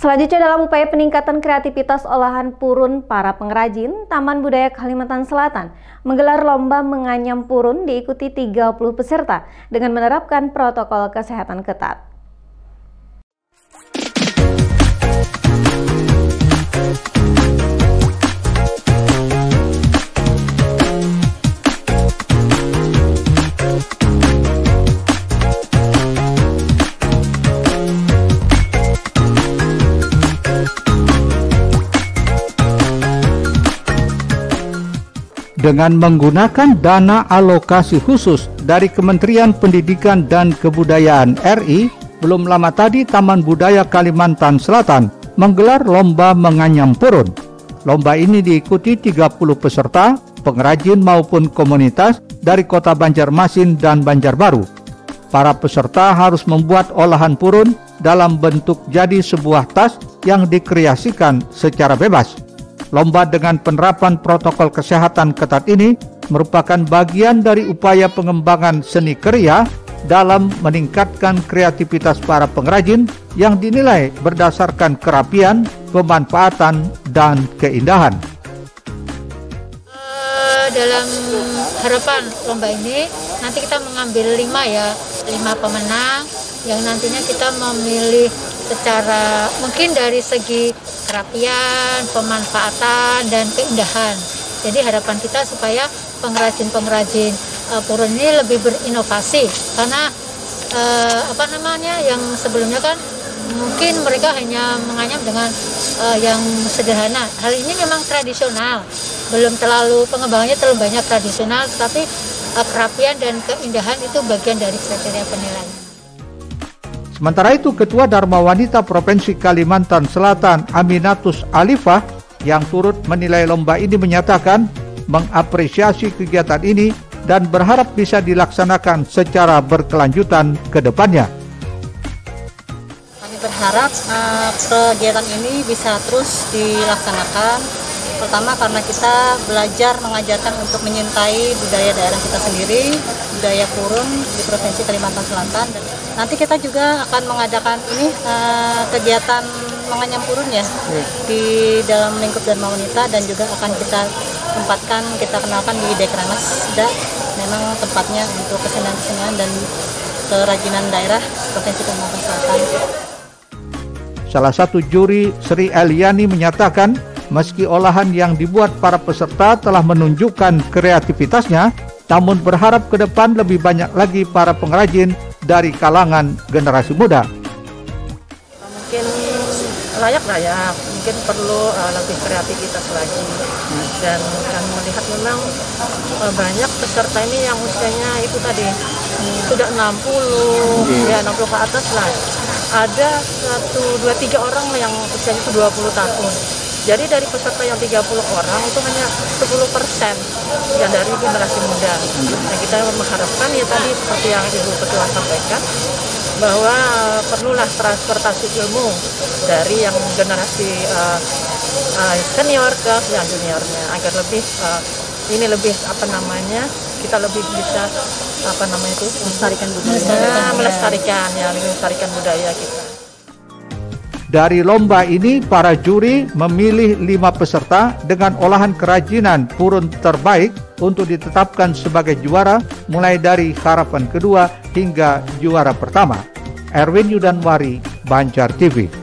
Selanjutnya dalam upaya peningkatan kreativitas olahan purun para pengrajin, Taman Budaya Kalimantan Selatan menggelar lomba menganyam purun diikuti 30 peserta dengan menerapkan protokol kesehatan ketat. Dengan menggunakan dana alokasi khusus dari Kementerian Pendidikan dan Kebudayaan RI, belum lama tadi Taman Budaya Kalimantan Selatan menggelar lomba menganyam purun. Lomba ini diikuti 30 peserta, pengrajin maupun komunitas dari kota Banjarmasin dan Banjarbaru. Para peserta harus membuat olahan purun dalam bentuk jadi sebuah tas yang dikreasikan secara bebas. Lomba dengan penerapan protokol kesehatan ketat ini merupakan bagian dari upaya pengembangan seni kriya dalam meningkatkan kreativitas para pengrajin yang dinilai berdasarkan kerapian, pemanfaatan, dan keindahan. Eh, dalam harapan lomba ini nanti kita mengambil lima ya, lima pemenang yang nantinya kita memilih secara mungkin dari segi kerapian, pemanfaatan, dan keindahan. Jadi harapan kita supaya pengrajin-pengrajin uh, purun ini lebih berinovasi karena uh, apa namanya yang sebelumnya kan mungkin mereka hanya menganyam dengan uh, yang sederhana. Hal ini memang tradisional, belum terlalu pengembangannya terlalu banyak tradisional, tapi uh, kerapian dan keindahan itu bagian dari kriteria penilaian. Sementara itu, Ketua Dharma Wanita Provinsi Kalimantan Selatan Aminatus Alifah yang turut menilai lomba ini menyatakan mengapresiasi kegiatan ini dan berharap bisa dilaksanakan secara berkelanjutan ke depannya. Kami berharap uh, kegiatan ini bisa terus dilaksanakan Pertama karena kita belajar mengajarkan untuk menyintai budaya daerah kita sendiri, budaya purun di Provinsi Kalimantan Selatan. Dan nanti kita juga akan mengadakan ini uh, kegiatan menganyam purun ya hmm. di dalam lingkup Dharma Wanita dan juga akan kita tempatkan, kita kenalkan di Dekranas Sudah memang tempatnya untuk kesenian-kesenian dan kerajinan daerah Provinsi Kalimantan Selatan. Salah satu juri Sri Eliani menyatakan Meski olahan yang dibuat para peserta telah menunjukkan kreativitasnya, namun berharap ke depan lebih banyak lagi para pengrajin dari kalangan generasi muda. Mungkin layak layak, mungkin perlu uh, lebih kreativitas lagi. Dan kami melihat memang uh, banyak peserta ini yang usianya itu tadi sudah 60, iya. ya 60 ke atas lah. Ada satu, dua, tiga orang yang usianya itu 20 tahun jadi dari peserta yang 30 orang itu hanya 10 persen yang dari generasi muda. Nah, kita mengharapkan ya tadi seperti yang Ibu Ketua sampaikan bahwa perlulah transportasi ilmu dari yang generasi uh, uh, senior ke yang juniornya agar lebih uh, ini lebih apa namanya kita lebih bisa apa namanya itu melestarikan budaya melestarikan ya melestarikan budaya kita. Dari lomba ini, para juri memilih lima peserta dengan olahan kerajinan purun terbaik untuk ditetapkan sebagai juara mulai dari harapan kedua hingga juara pertama. Erwin Yudanwari, Banjar TV.